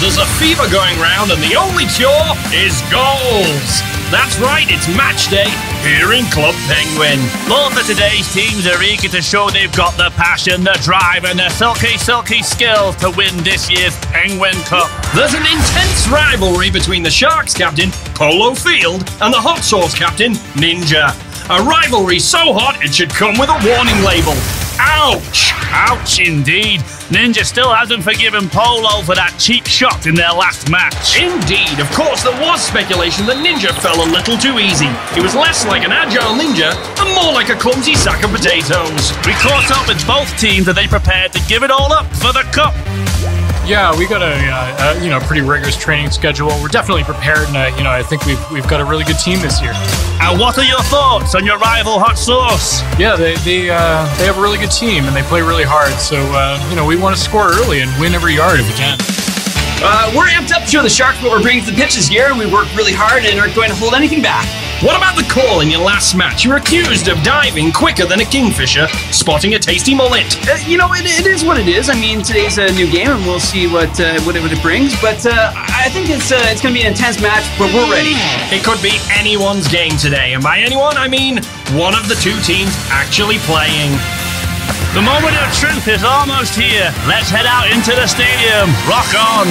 There's a fever going round, and the only cure is goals. That's right, it's match day here in Club Penguin. Both of today's teams are eager to show they've got the passion, the drive, and the silky, silky skills to win this year's Penguin Cup. There's an intense rivalry between the Sharks captain, Polo Field, and the Hot Sauce captain, Ninja. A rivalry so hot it should come with a warning label. Ouch! Ouch indeed. Ninja still hasn't forgiven Polo for that cheap shot in their last match. Indeed, of course, there was speculation that Ninja fell a little too easy. He was less like an agile ninja and more like a clumsy sack of potatoes. We caught up with both teams and they prepared to give it all up for the cup. Yeah, we got a, uh, a, you know pretty rigorous training schedule. We're definitely prepared, and uh, you know I think we've we've got a really good team this year. And what are your thoughts on your rival Hot Sauce? Yeah, they they uh, they have a really good team and they play really hard. So uh, you know we want to score early and win every yard if we can. Uh, we're amped up to show the Sharks what we're bringing to the pitch this year, and we work really hard and aren't going to hold anything back. What about the call in your last match? You're accused of diving quicker than a kingfisher, spotting a tasty mullet. Uh, you know, it, it is what it is. I mean, today's a new game, and we'll see what uh, what, it, what it brings. But uh, I think it's uh, it's going to be an intense match, but we're ready. It could be anyone's game today, and by anyone, I mean one of the two teams actually playing. The moment of truth is almost here. Let's head out into the stadium. Rock on.